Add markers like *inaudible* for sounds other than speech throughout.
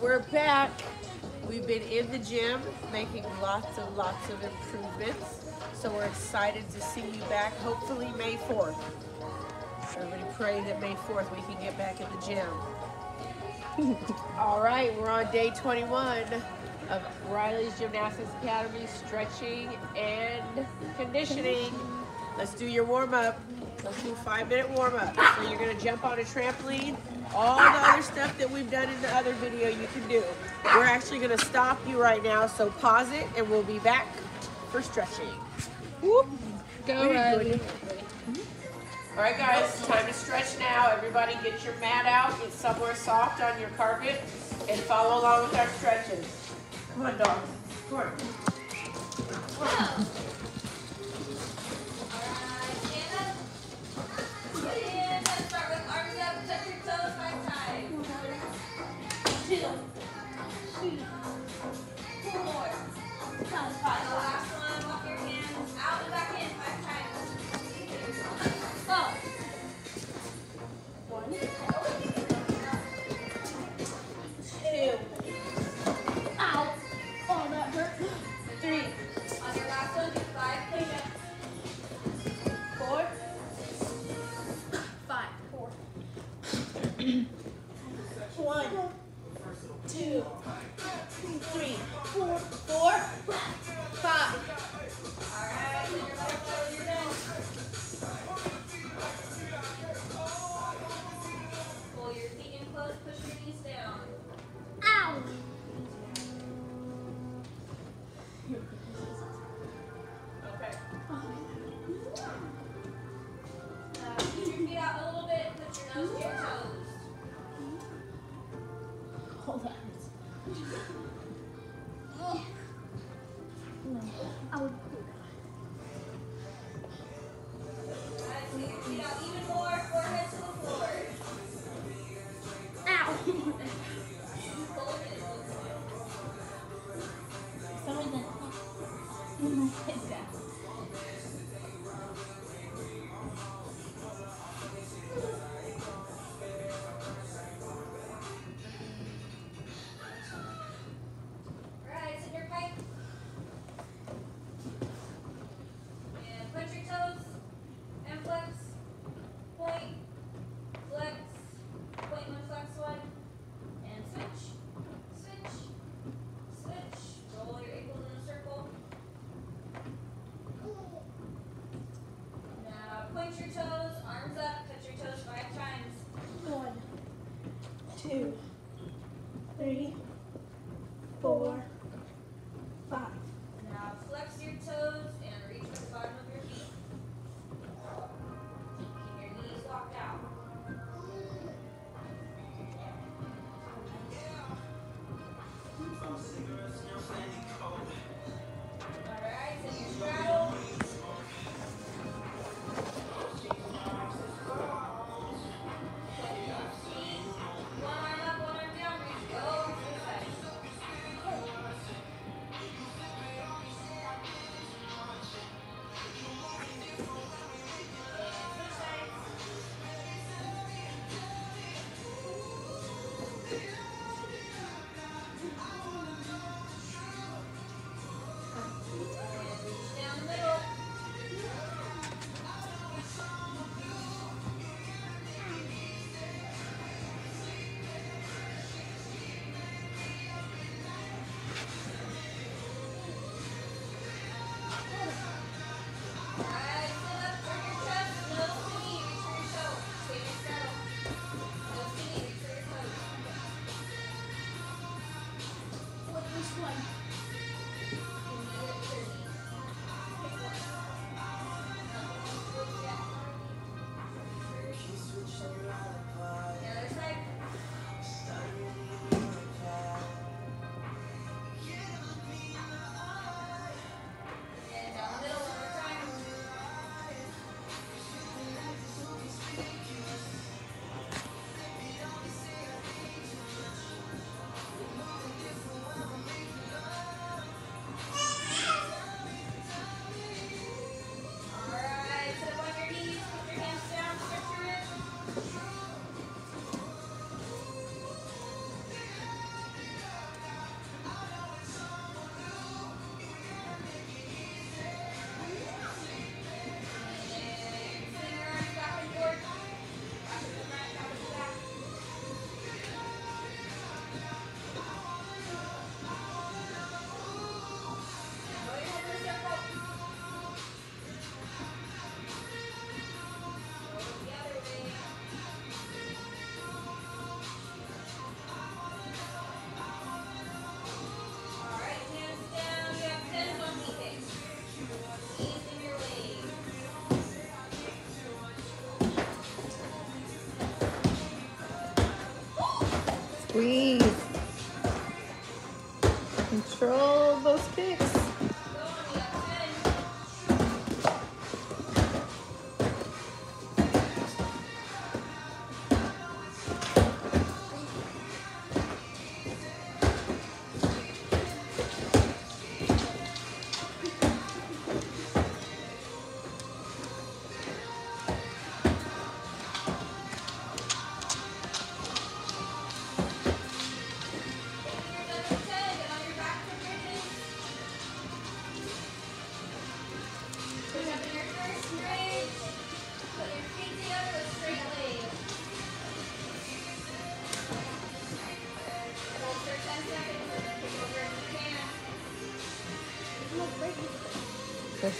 We're back. We've been in the gym making lots and lots of improvements. So we're excited to see you back, hopefully May 4th. Everybody pray that May 4th we can get back in the gym. *laughs* All right, we're on day 21 of Riley's Gymnastics Academy stretching and conditioning. Let's do your warm up. Let's do a five minute warm up. So you're gonna jump on a trampoline. All the other stuff that we've done in the other video you can do. We're actually gonna stop you right now, so pause it and we'll be back for stretching. Whoop. Go, Riley. All right, guys, time to stretch now. Everybody get your mat out, get somewhere soft on your carpet, and follow along with our stretches. Come on, dog. Come on. Two,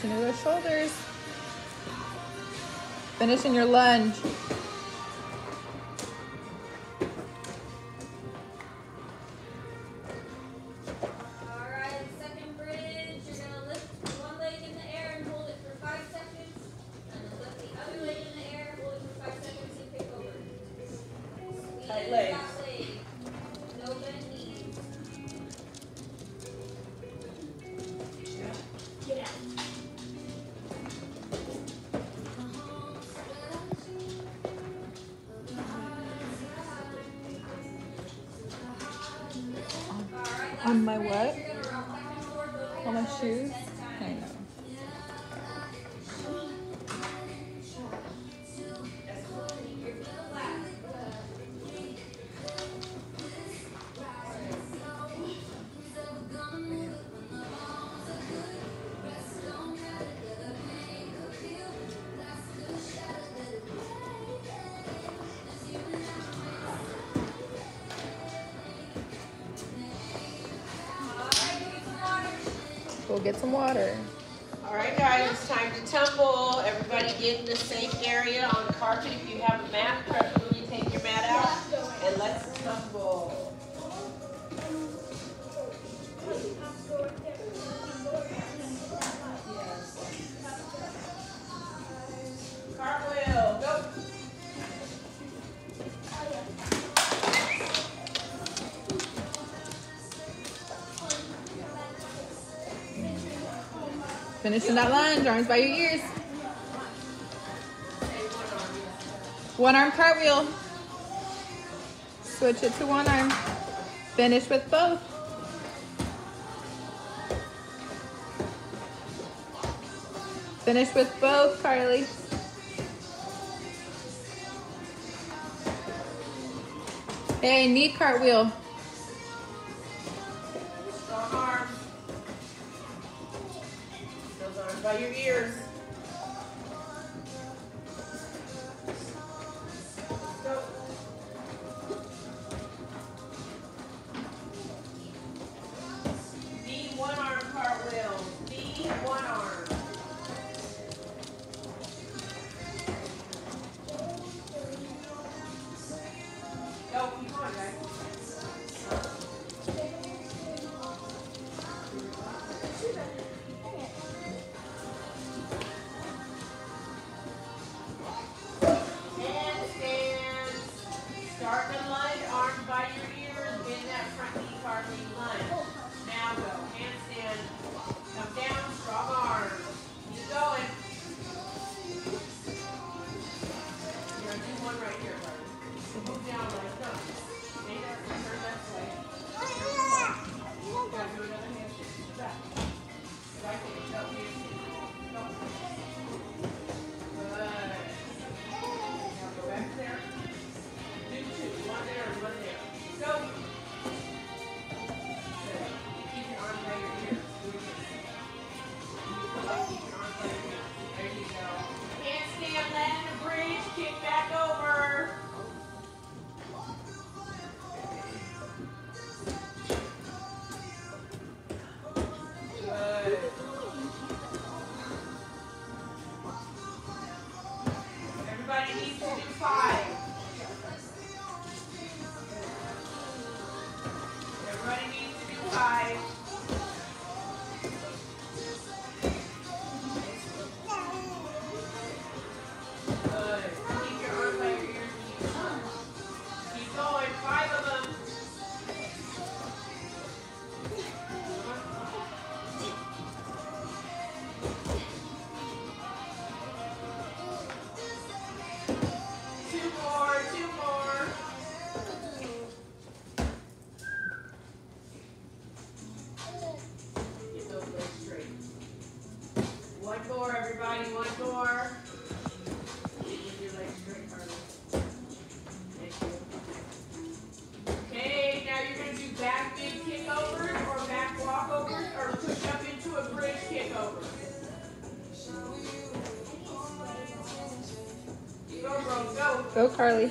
Push those shoulders. Finish in your lunge. get some water. All right, guys, it's time to tumble. Everybody get in the safe area Finishing that lunge, arms by your ears. One arm cartwheel. Switch it to one arm. Finish with both. Finish with both, Carly. Hey, knee cartwheel. Carly.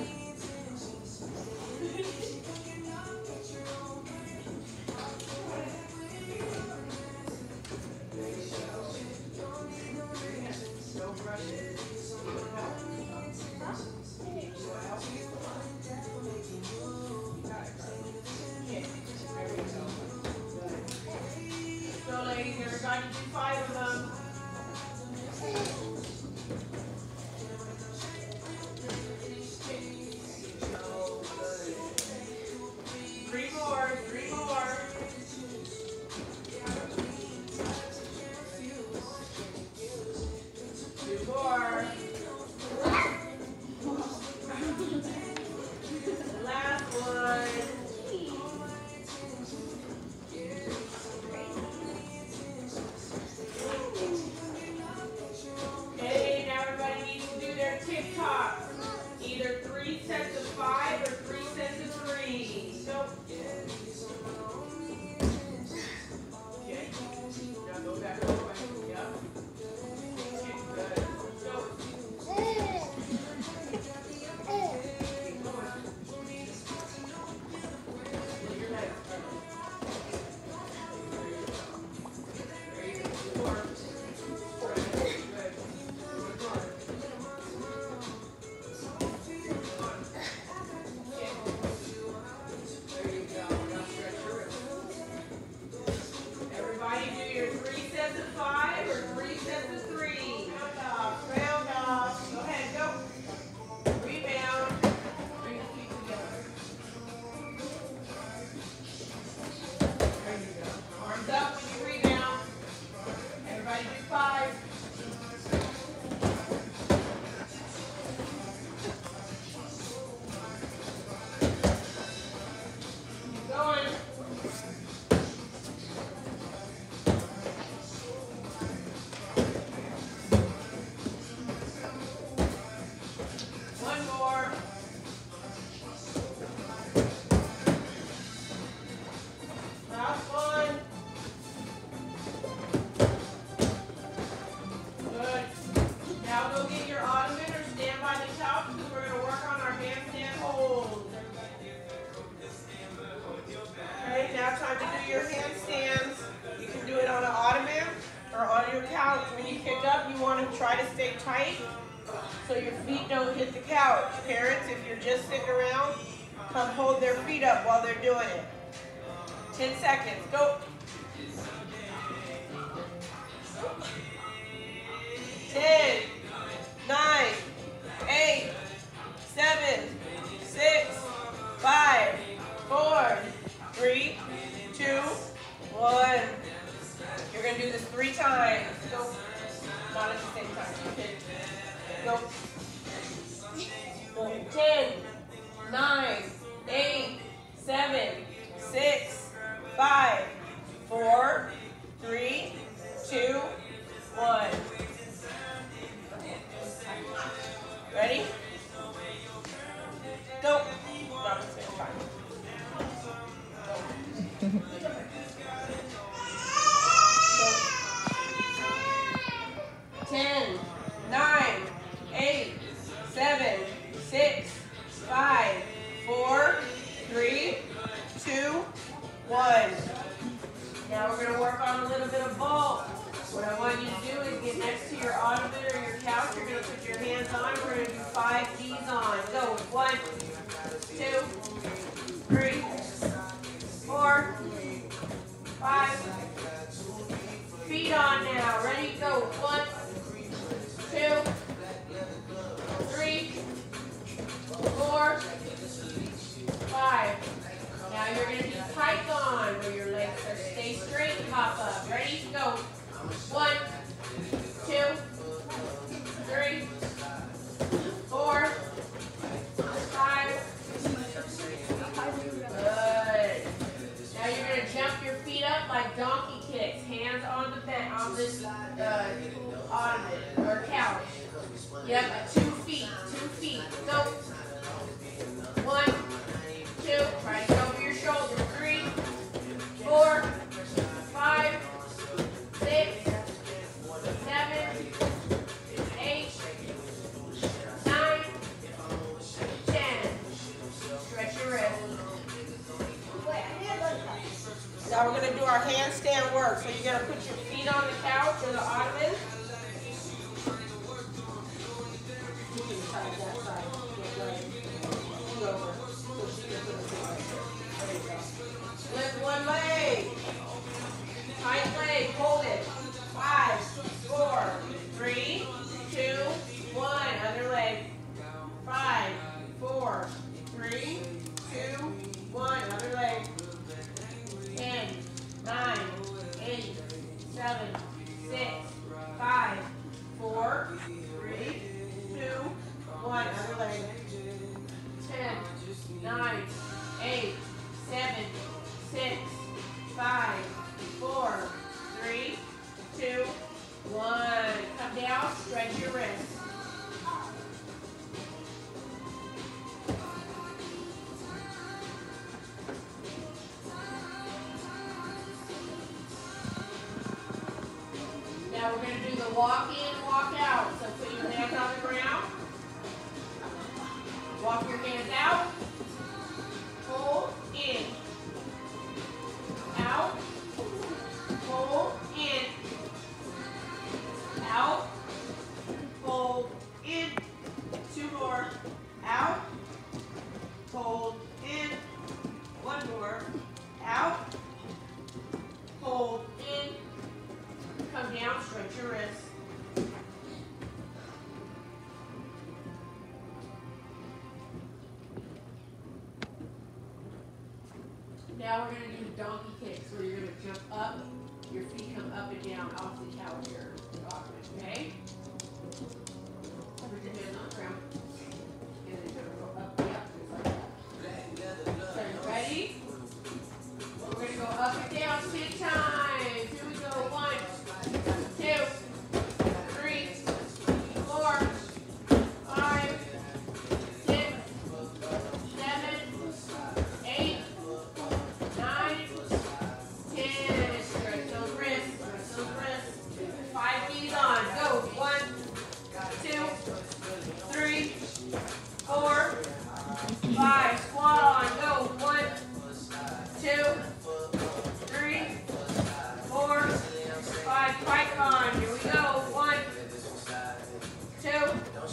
up while they're doing it. 10 seconds, go. on now. Ready? Go. One, two, three, four, five. Now you're going to do Python where your legs are stay straight pop up. Ready? Go. One, donkey kicks, hands on the bed on this uh, ottoman or couch. Yep, two feet, two feet. Go. our handstand work. So you're going to put your feet on the couch or the ottoman.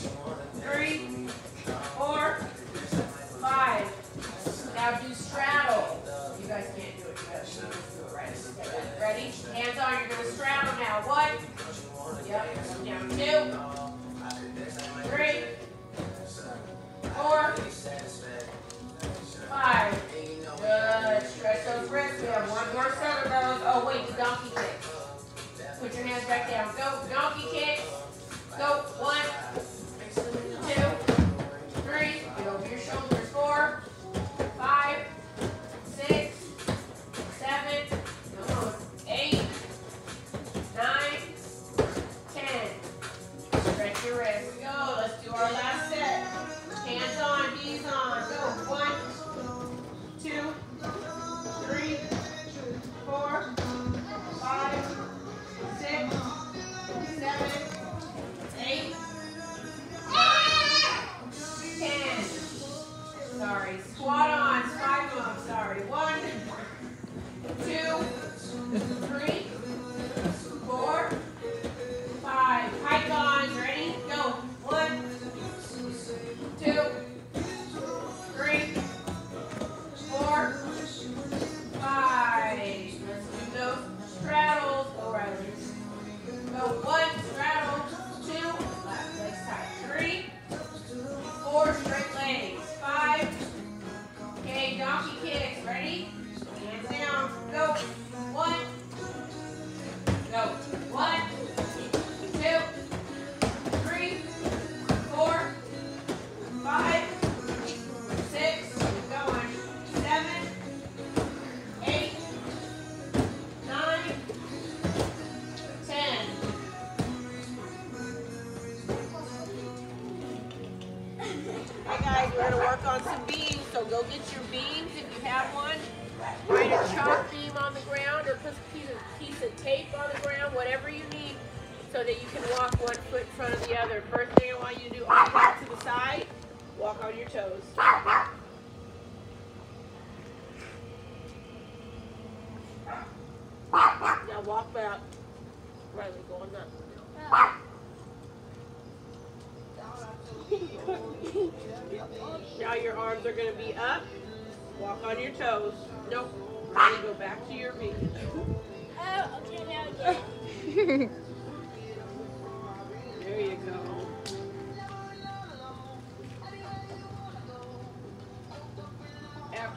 much more than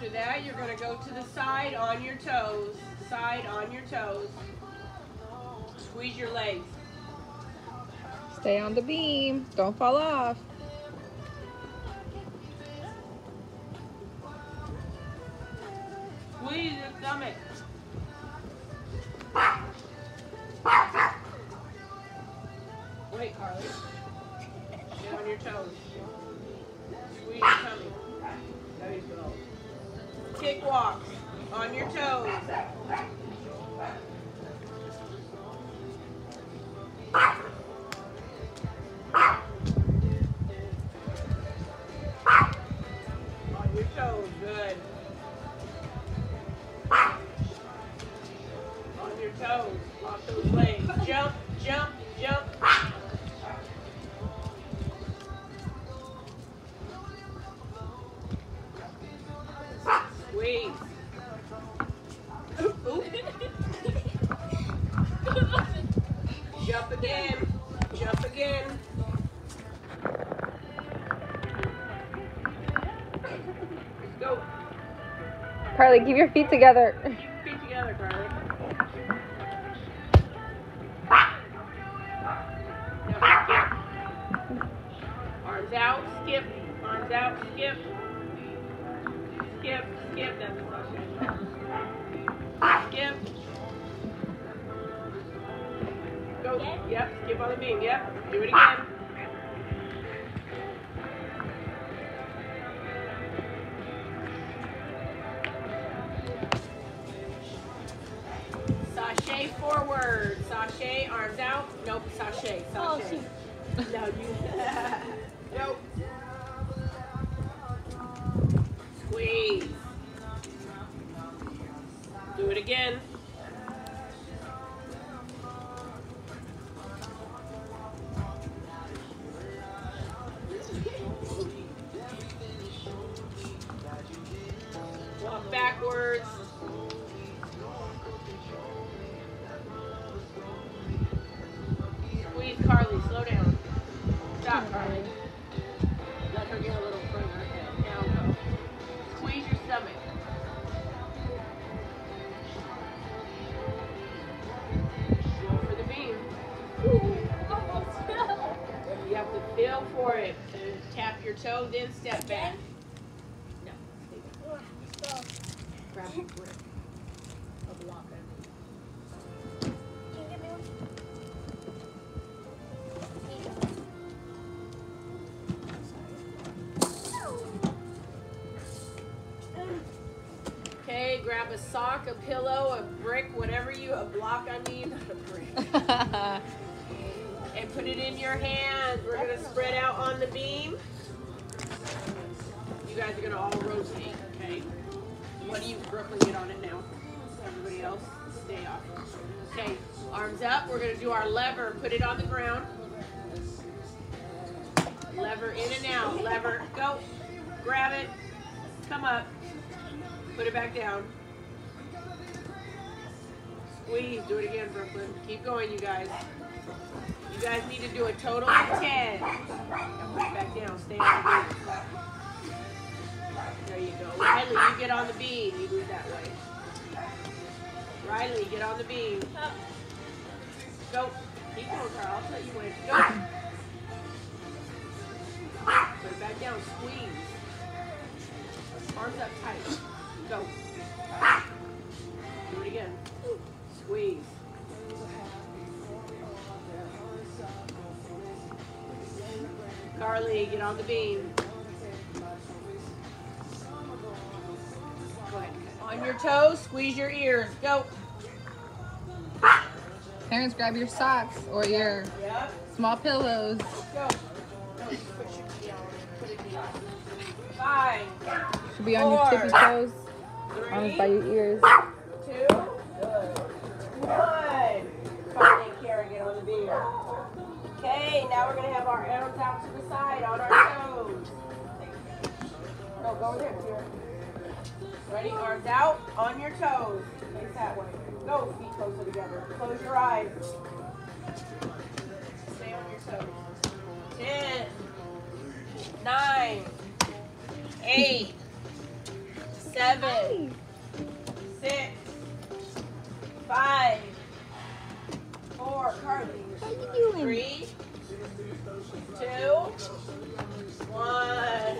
After that, you're gonna go to the side on your toes. Side on your toes. Squeeze your legs. Stay on the beam. Don't fall off. Carly, keep your feet together. Arms out, skip. Arms out, skip. Skip, skip. That's I Skip. Go. Yep, skip on the beam. Yep. Do it again. Forward. Arms out. Nope, sashay. Oh, Sashay. No, you. *laughs* nope. Squeeze. Do it again. You have to feel for it. Tap your toe, then step back. No, stay back. So, Grab a brick. A block of can you give me one? Okay, grab a sock, a pillow, a brick, whatever you, a block, I mean, not a brick. *laughs* put it in your hands. We're gonna spread out on the beam. You guys are gonna all rotate, okay? What do you, Brooklyn, get on it now. Everybody else, stay off. Okay, arms up. We're gonna do our lever. Put it on the ground. Lever in and out. Lever, go. Grab it. Come up. Put it back down. Squeeze. Do it again, Brooklyn. Keep going, you guys. You guys need to do a total of 10. Now put it back down. Stay on the beam. There you go. Riley, you get on the beam. You do it that way. Riley, get on the beam. Go. Keep going, Carl. I'll tell you when. Go. Put it back down. Squeeze. Arms up tight. Go. Do it again. Squeeze. Carly, get on the beam. On your toes, squeeze your ears. Go. Parents, grab your socks or your Yep. small pillows. Go. Go. Push it down. Put it down. Five, Should be on your tippy toes. Arms by your ears. our elbows out to the side on our toes. No, go over there. Here. Ready? Arms out on your toes. Face that way. Go feet closer together. Close your eyes. Stay on your toes. Ten, nine, eight, seven, six, five, four, Carly. How you doing? Three two, one.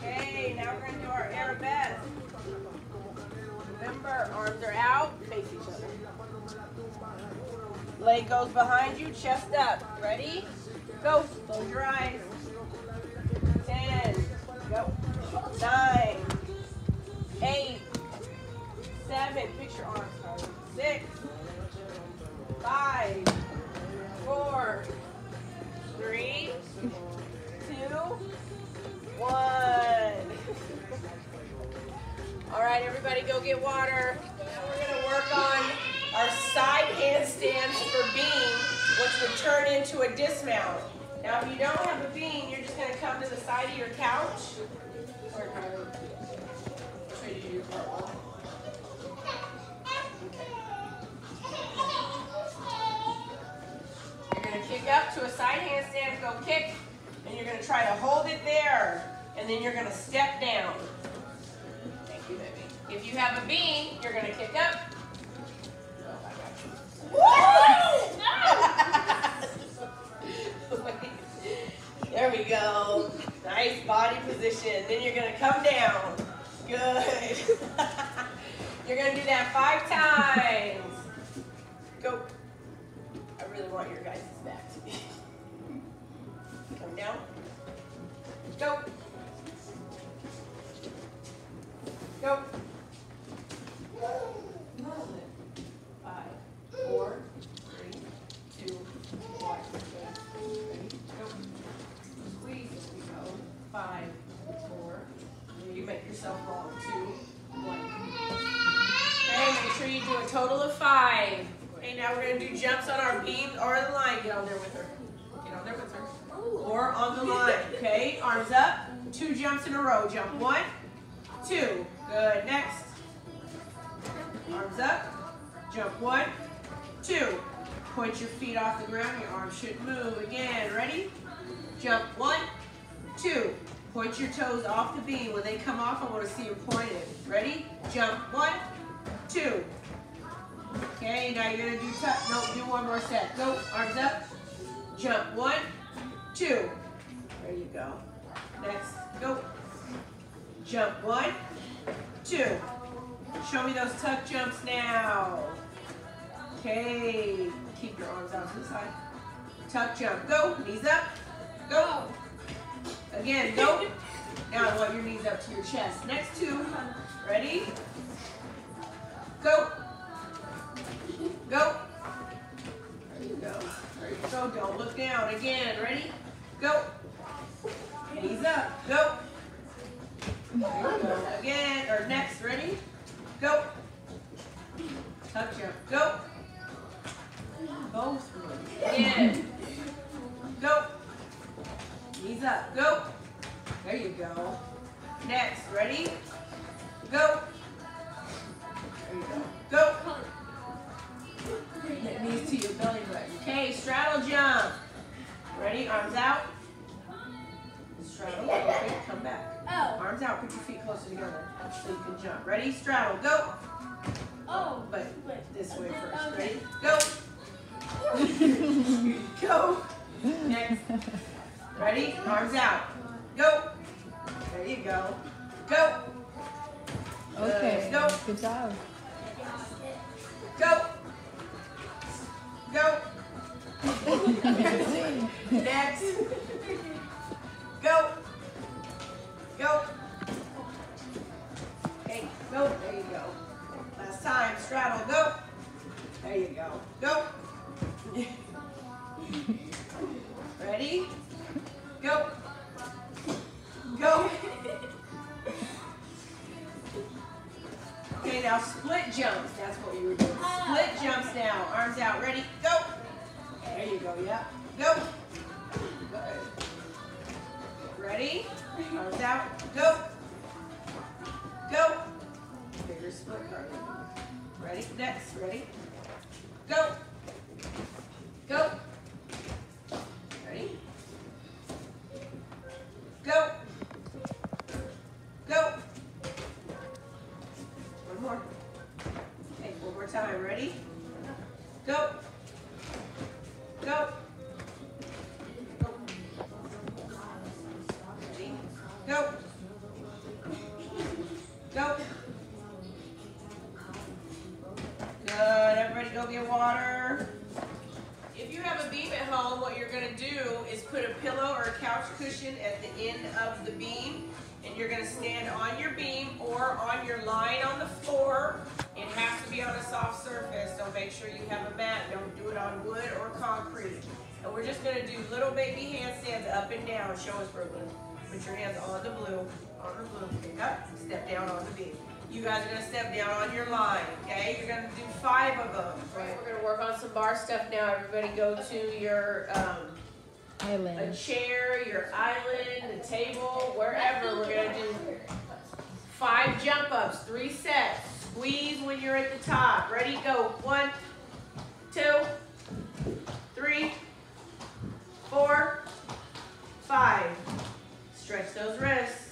Okay, now we're gonna do our arabesque. Remember, arms are out, face each other. Leg goes behind you, chest up. Ready? Go. Close your eyes. Ten. Go. Nine. Eight. Seven. Fix your arms. Six. Five. Four. Three. Two. One. All right, everybody go get water. Now we're gonna work on our side handstands for beam, which would turn into a dismount. Now, if you don't have a beam, you're just gonna come to the side of your couch. Or up to a side handstand, go kick, and you're gonna try to hold it there, and then you're gonna step down. Thank you, baby. If you have a beam, you're gonna kick up. *laughs* there we go. Nice body position. Then you're gonna come down. Good. *laughs* you're gonna do that five times. Go. I really want your guys' back. Come down. Go. Your toes off the beam. When they come off, I want to see them pointed. Ready? Jump one, two. Okay, now you're gonna do tuck. No, do one more set. Go. Arms up. Jump one, two. There you go. Next. Go. Jump one, two. Show me those tuck jumps now. Okay. Keep your arms out to the side. Tuck jump. Go. Knees up. Go. Again. Go. Now I uh, want your knees up to your chest. Next two. Ready? Ready? Go. Go. Okay, now split jumps. That's what you were doing. Split jumps now. Arms out. Ready? Go. There you go. Yeah. Go. Good. Ready? Arms out. Go. Go. Bigger split, Carly. Ready? Next. Ready? And we're just gonna do little baby handstands up and down. Show us, Brooklyn. Put your hands on the blue, on the blue. Pick up, step down on the beam. You guys are gonna step down on your line, okay? You're gonna do five of them. Right, we're gonna work on some bar stuff now. Everybody go to your, um, a chair, your island, the table, wherever. We're gonna do five jump ups, three sets. Squeeze when you're at the top. Ready? Go. One, two, three, four, five. Stretch those wrists.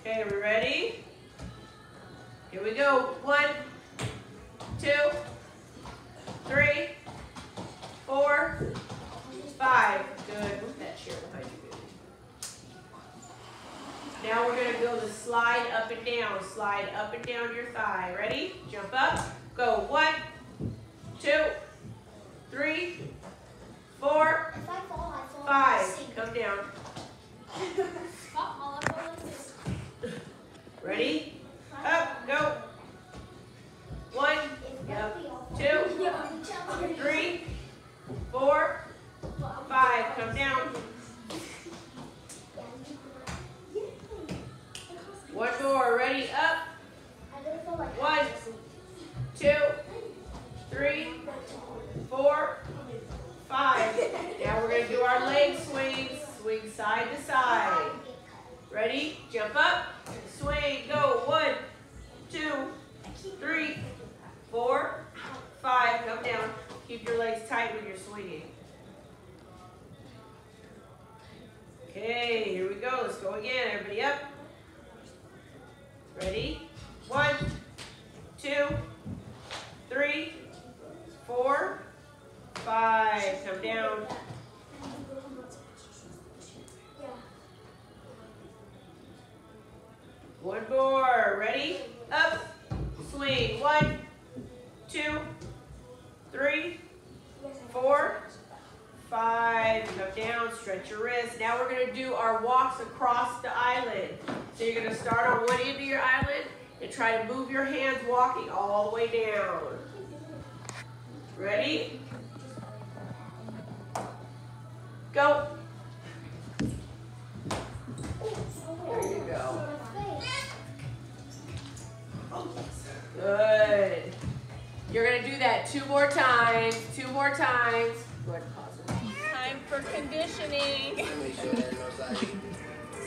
Okay, are we ready? Here we go. One, two, three, four, five. Good. Move that chair behind you. Now we're gonna go the slide up and down. Slide up and down your thigh. Ready? Jump up. Go. One, two, three, four, If I fall, I fall. five. Come down. Fall, fall, I fall like this. Ready? Up. Go. One, fall- if Yep. we all fall- Two. *laughs* Yeah, we jump. three, four, five. Come down. *laughs* One more. Ready? Up. I gotta fall like One,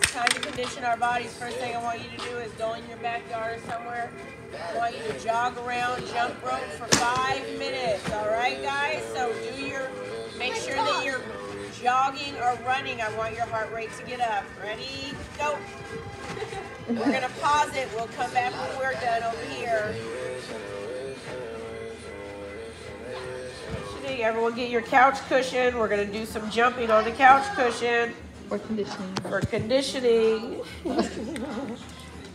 Time to condition our bodies. First thing I want you to do is go in your backyard or somewhere. I want you to jog around, jump rope for five minutes. All right, guys. So do your. Make sure that you're jogging or running. I want your heart rate to get up. Ready? Go. We're gonna pause it. We'll come back when we're done over here. Everyone get your couch cushion. We're gonna do some jumping on the couch cushion For conditioning. for conditioning.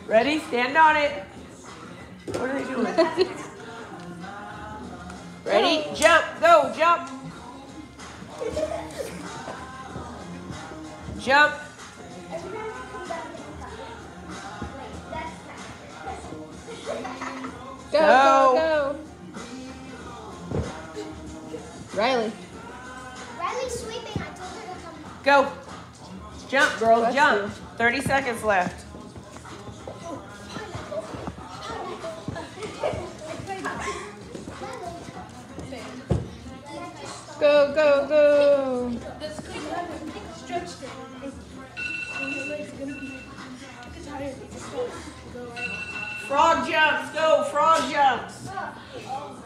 Ready? Stand on it. What are they doing? Ready? Jump. Go. Jump. Jump. Go, Go. go, go. Riley. Riley's sweeping. I told her to come. Go. Jump, girl. Bless Jump. you. 30 seconds left. Go, go, go. That's because you haven't stretched it. And your leg's gonna be tired. You just go, go right. Frog jumps, go. Frog jumps.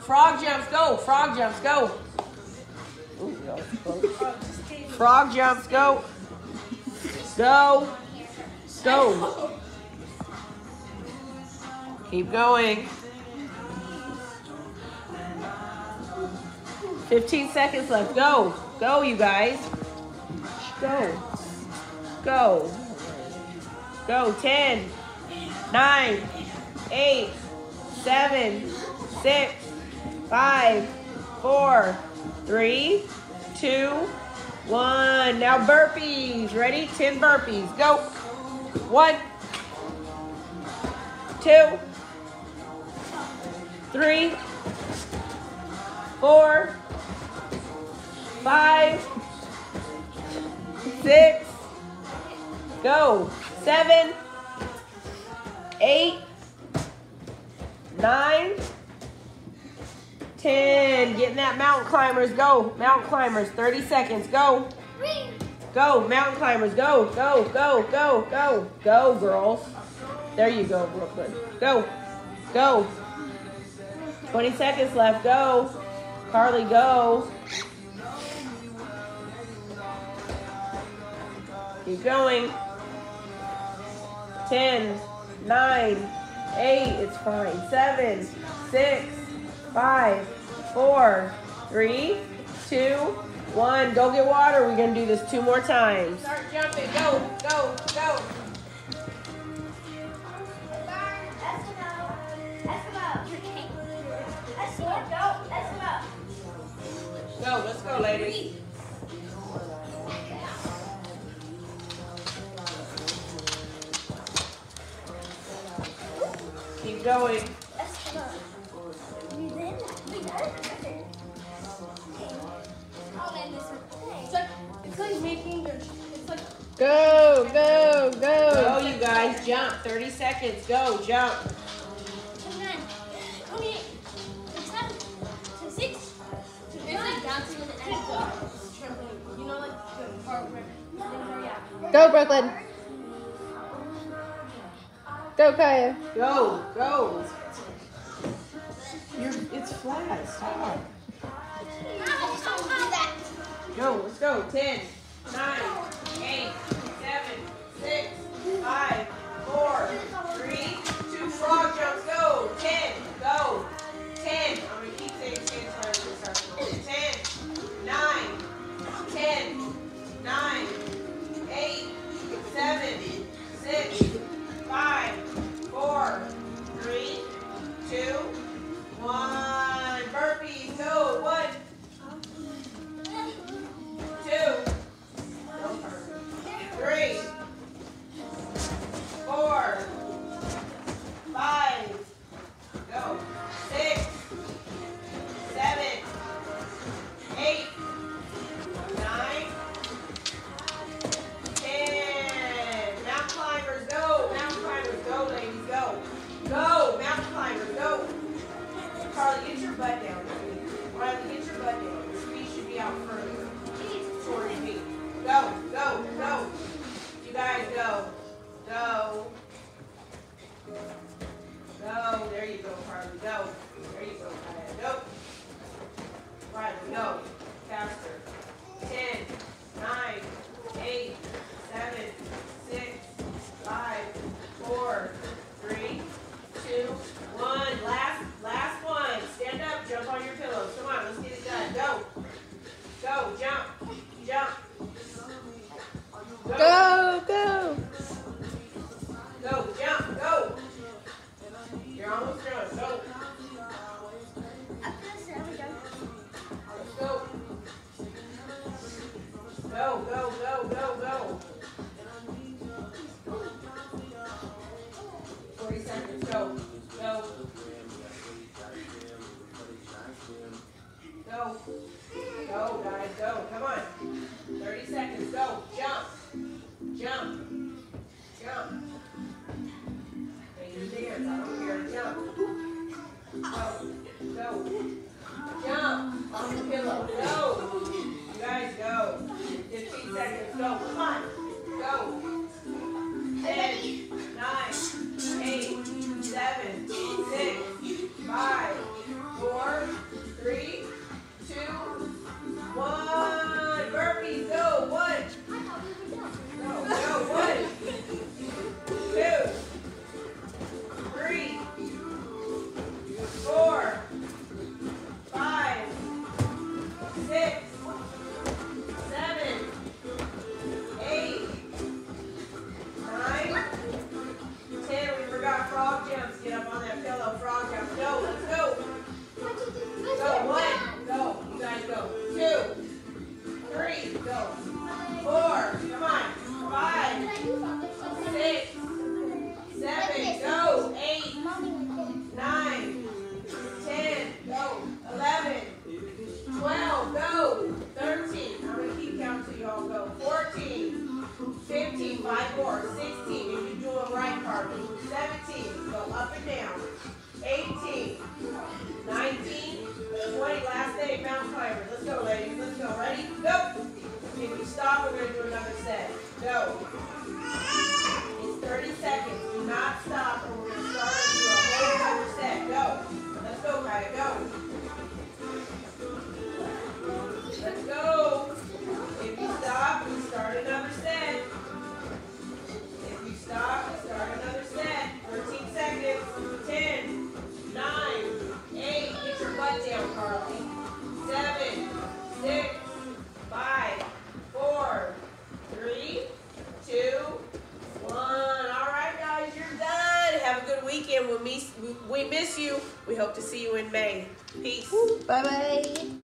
Frog jumps, go. Frog jumps, go. Frog jumps, go. Go. Go. Keep going. 15 seconds left. Go. Go, you guys. Go. Go. Go. 10, 9, 8, 7, 6, 5, 4, 3, 2, 1. Now burpees. Ready? 10 burpees. Go. 1, 2, 3, 4, 5, 6, go. 7, 8, 9, 10. Getting that mountain climbers. Go. Mountain climbers. 30 seconds. Go. Go. Mountain climbers. Go. Go. Go. Go. Go. Go, girls. There you go, Brooklyn. Go. Go. 20 seconds left. Go. Carly, go. Keep going. 10, 9, 8, it's fine. 7, 6, 5, 4, 3, 2, 1. Go get water. We're going to do this two more times. Start jumping. Go, go, go. Go, let's go, ladies. Keep going. Jump. 30 seconds. Go, jump. it's like dancing with an trampoline. You know, like the part where things are, yeah. Go, Brooklyn. Go, Kaya. Go, go. You're, it's flat. Stop. Go, let's go. 10, 9, 8, 7, 6, 5, 4, 3, we're going to do another set. Go. We hope to see you in May. Peace. Bye-bye.